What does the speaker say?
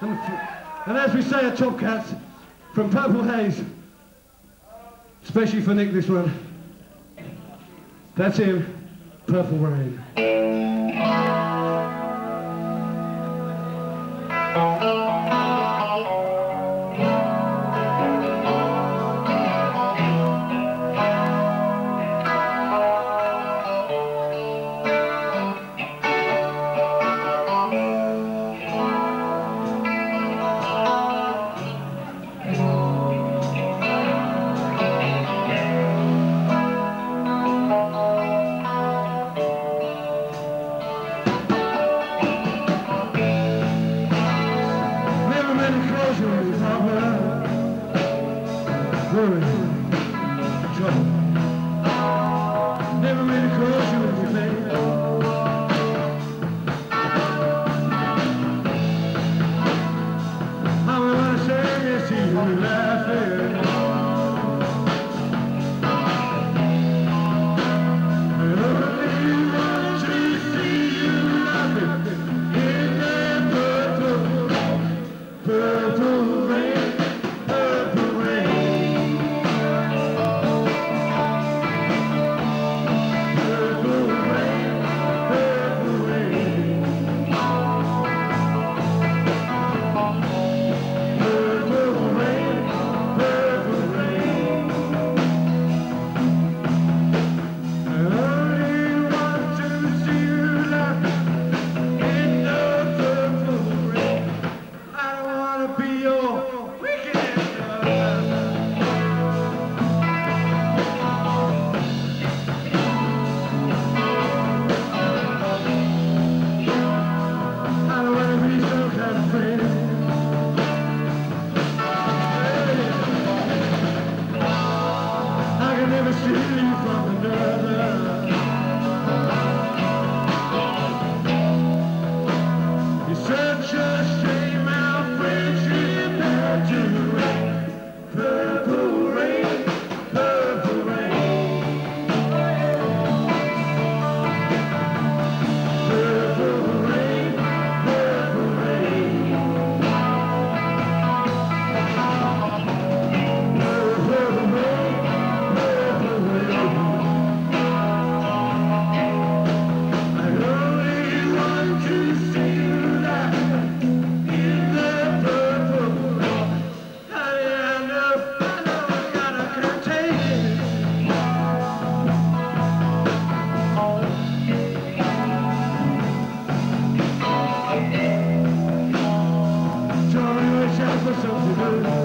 And, and as we say at Top Cats, from Purple Haze, especially for Nick this one, that's him, Purple Rain. Fury. the substitute.